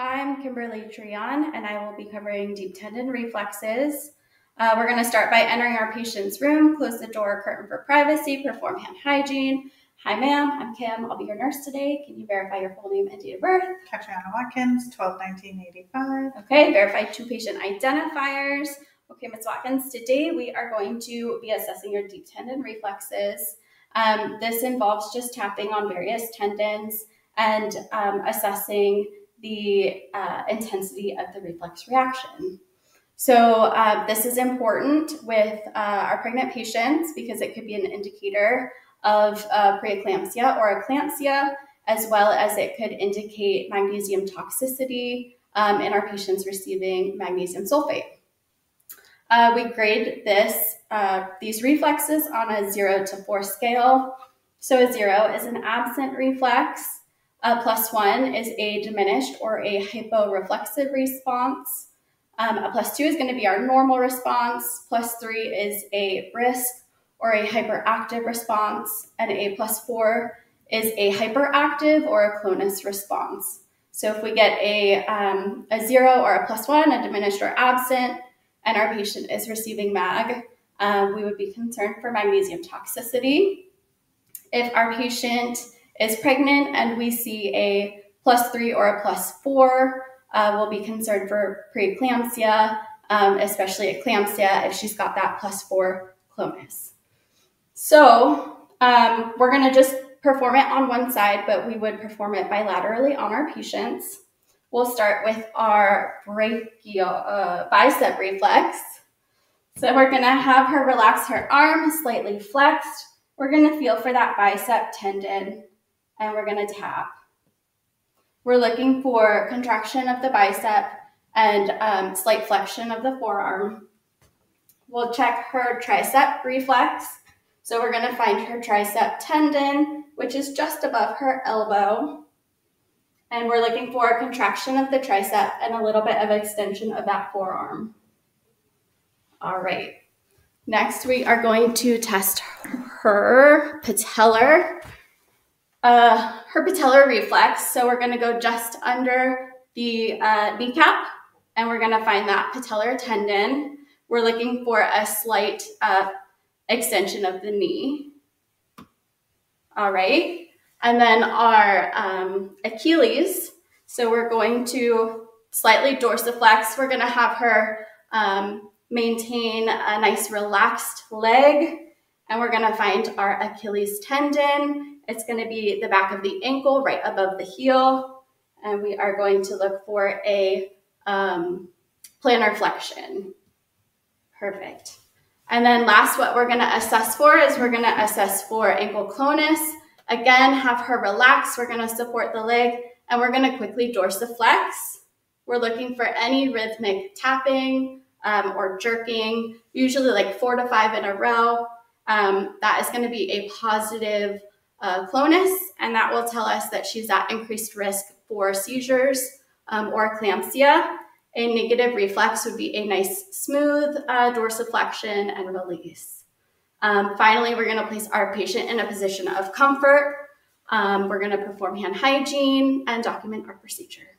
Hi, I'm Kimberly Treon, and I will be covering deep tendon reflexes. Uh, we're going to start by entering our patient's room, close the door, curtain for privacy, perform hand hygiene. Hi, ma'am. I'm Kim. I'll be your nurse today. Can you verify your full name and date of birth? Katriana Watkins, 12 1985. Okay, verify two patient identifiers. Okay, Ms. Watkins, today we are going to be assessing your deep tendon reflexes. Um, this involves just tapping on various tendons and um, assessing the uh, intensity of the reflex reaction. So uh, this is important with uh, our pregnant patients because it could be an indicator of uh, preeclampsia or eclampsia, as well as it could indicate magnesium toxicity um, in our patients receiving magnesium sulfate. Uh, we grade this uh, these reflexes on a zero to four scale. So a zero is an absent reflex, a plus one is a diminished or a hyporeflexive response. Um, a plus two is going to be our normal response. Plus three is a brisk or a hyperactive response. And a plus four is a hyperactive or a clonus response. So if we get a, um, a zero or a plus one, a diminished or absent, and our patient is receiving MAG, um, we would be concerned for magnesium toxicity. If our patient is pregnant and we see a plus three or a plus four, uh, we'll be concerned for preeclampsia, um, especially eclampsia if she's got that plus four clonus. So um, we're going to just perform it on one side, but we would perform it bilaterally on our patients. We'll start with our brachial uh, bicep reflex. So we're going to have her relax her arm slightly flexed. We're going to feel for that bicep tendon and we're gonna tap. We're looking for contraction of the bicep and um, slight flexion of the forearm. We'll check her tricep reflex. So we're gonna find her tricep tendon, which is just above her elbow. And we're looking for a contraction of the tricep and a little bit of extension of that forearm. All right. Next, we are going to test her patellar uh, her patellar reflex. So we're gonna go just under the uh, kneecap and we're gonna find that patellar tendon. We're looking for a slight uh, extension of the knee. All right. And then our um, Achilles. So we're going to slightly dorsiflex. We're gonna have her um, maintain a nice relaxed leg and we're gonna find our Achilles tendon it's going to be the back of the ankle right above the heel. And we are going to look for a um, plantar flexion. Perfect. And then last, what we're going to assess for is we're going to assess for ankle clonus. Again, have her relax. We're going to support the leg and we're going to quickly dorsiflex. We're looking for any rhythmic tapping um, or jerking, usually like four to five in a row. Um, that is going to be a positive uh, clonus, and that will tell us that she's at increased risk for seizures um, or eclampsia. A negative reflex would be a nice smooth uh, dorsiflexion and release. Um, finally, we're going to place our patient in a position of comfort. Um, we're going to perform hand hygiene and document our procedure.